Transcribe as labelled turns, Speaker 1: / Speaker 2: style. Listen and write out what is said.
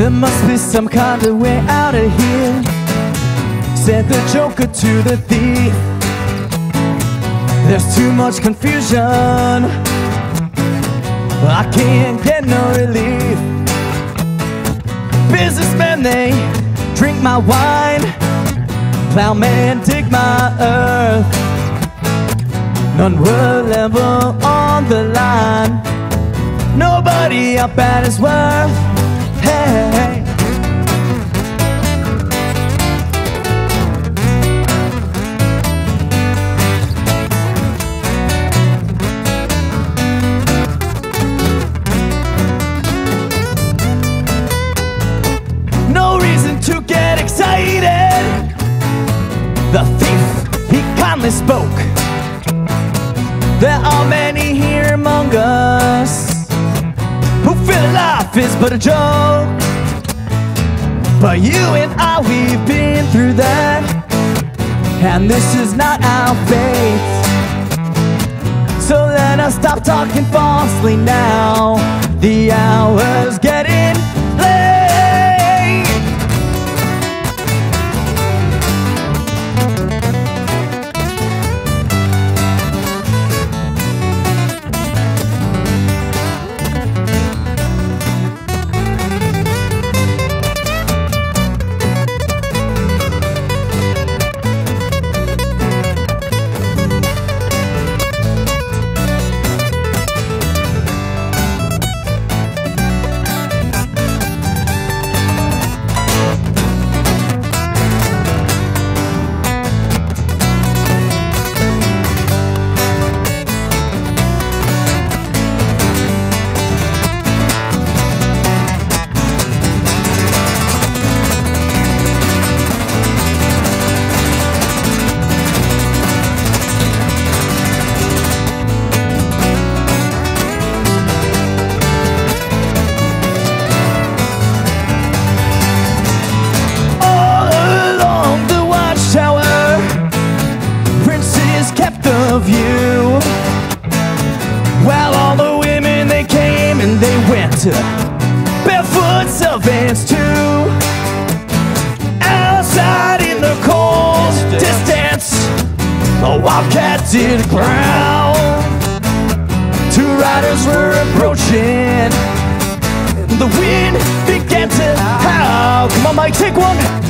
Speaker 1: There must be some kind of way out of here. Said the joker to the thief. There's too much confusion. But I can't get no relief. Businessmen, they drink my wine. Plowmen dig my earth. None were ever on the line. Nobody up at his worth Hey. No reason to get excited. The thief, he kindly spoke. There are many here but a joke. But you and I, we've been through that. And this is not our fate. So let us stop talking falsely now. The hour's getting went, barefoot servants too. Outside in the cold distance, a wildcat did growl. Two riders were approaching. The wind began to howl. Come on, Mike, take one.